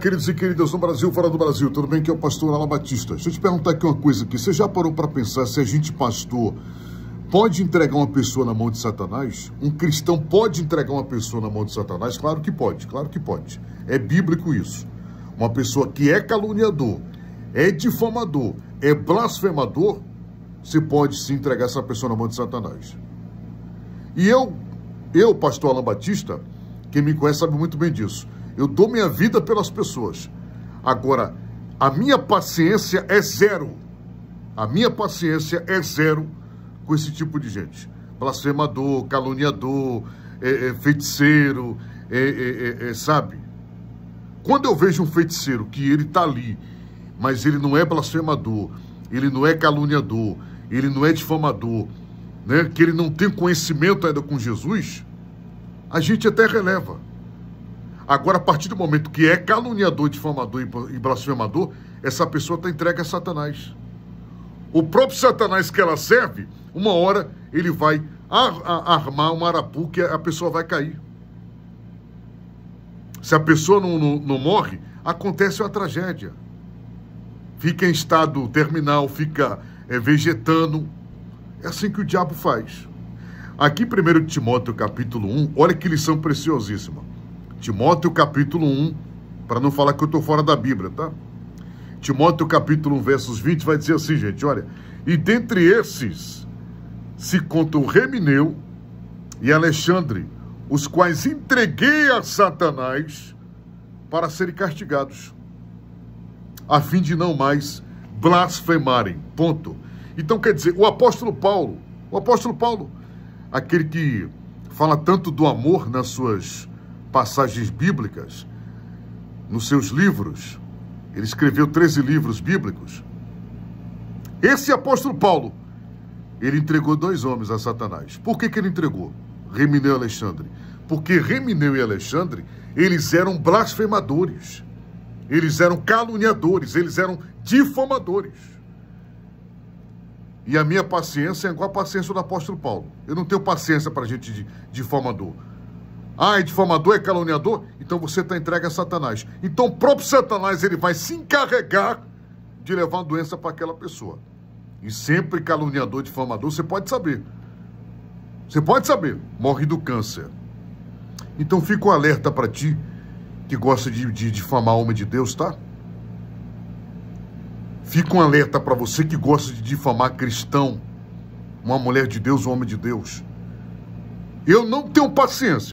queridos e queridas no Brasil, fora do Brasil, tudo bem? Que é o pastor Alan Batista. Deixa eu te perguntar aqui uma coisa aqui. Você já parou para pensar se a gente, pastor, pode entregar uma pessoa na mão de Satanás? Um cristão pode entregar uma pessoa na mão de Satanás? Claro que pode, claro que pode. É bíblico isso. Uma pessoa que é caluniador, é difamador, é blasfemador, você pode se entregar essa pessoa na mão de Satanás. E eu, eu, pastor Alan Batista, quem me conhece sabe muito bem disso. Eu dou minha vida pelas pessoas. Agora, a minha paciência é zero. A minha paciência é zero com esse tipo de gente. Blasfemador, caluniador, é, é, feiticeiro, é, é, é, é sabe? Quando eu vejo um feiticeiro que ele está ali, mas ele não é blasfemador, ele não é caluniador, ele não é difamador, né? que ele não tem conhecimento ainda com Jesus, a gente até releva. Agora, a partir do momento que é caluniador, difamador e blasfemador, essa pessoa está entregue a Satanás. O próprio Satanás que ela serve, uma hora ele vai armar um arapu que a pessoa vai cair. Se a pessoa não, não, não morre, acontece uma tragédia. Fica em estado terminal, fica é, vegetando. É assim que o diabo faz. Aqui, 1 Timóteo capítulo 1, olha que lição preciosíssima. Timóteo capítulo 1, para não falar que eu estou fora da Bíblia, tá? Timóteo capítulo 1, versos 20, vai dizer assim, gente, olha. E dentre esses se contam Remineu e Alexandre, os quais entreguei a Satanás para serem castigados, a fim de não mais blasfemarem. Ponto. Então, quer dizer, o apóstolo Paulo, o apóstolo Paulo, aquele que fala tanto do amor nas suas passagens bíblicas, nos seus livros, ele escreveu 13 livros bíblicos. Esse apóstolo Paulo, ele entregou dois homens a Satanás. Por que, que ele entregou? Remineu e Alexandre. Porque Remineu e Alexandre, eles eram blasfemadores. Eles eram caluniadores, eles eram difamadores. E a minha paciência é igual a paciência do apóstolo Paulo. Eu não tenho paciência para gente de difamador. Ah, é difamador, é caluniador? Então você está entregue a Satanás. Então o próprio Satanás ele vai se encarregar de levar uma doença para aquela pessoa. E sempre caluniador, difamador, você pode saber. Você pode saber, morre do câncer. Então fica um alerta para ti que gosta de, de difamar homem de Deus, tá? Fica um alerta para você que gosta de difamar cristão, uma mulher de Deus, um homem de Deus. Eu não tenho paciência.